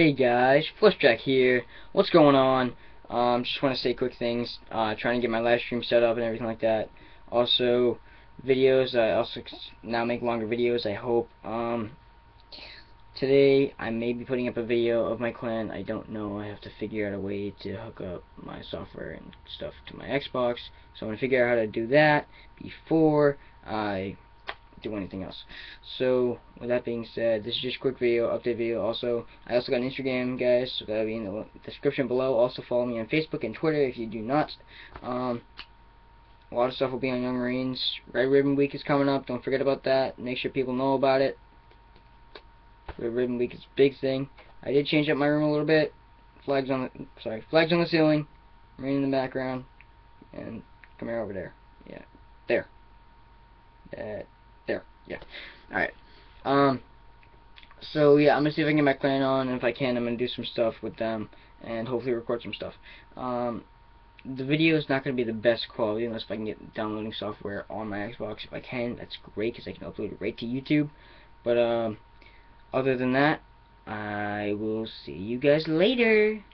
Hey guys, Flipjack here. What's going on? Um, just want to say quick things. Uh, trying to get my live stream set up and everything like that. Also, videos. I also now make longer videos. I hope. Um, today I may be putting up a video of my clan. I don't know. I have to figure out a way to hook up my software and stuff to my Xbox. So I'm gonna figure out how to do that before I do anything else. So, with that being said, this is just a quick video, update video. Also, I also got an Instagram, guys, so that'll be in the description below. Also, follow me on Facebook and Twitter if you do not. Um, a lot of stuff will be on Young Marines. Red Ribbon Week is coming up. Don't forget about that. Make sure people know about it. Red Ribbon Week is a big thing. I did change up my room a little bit. Flags on the sorry, flags on the ceiling, rain in the background, and come here over there. Yeah, there. That there. Yeah. Alright. Um, so, yeah, I'm going to see if I can get my clan on, and if I can, I'm going to do some stuff with them, and hopefully record some stuff. Um, the video is not going to be the best quality unless I can get downloading software on my Xbox. If I can, that's great, because I can upload it right to YouTube. But, um, other than that, I will see you guys later.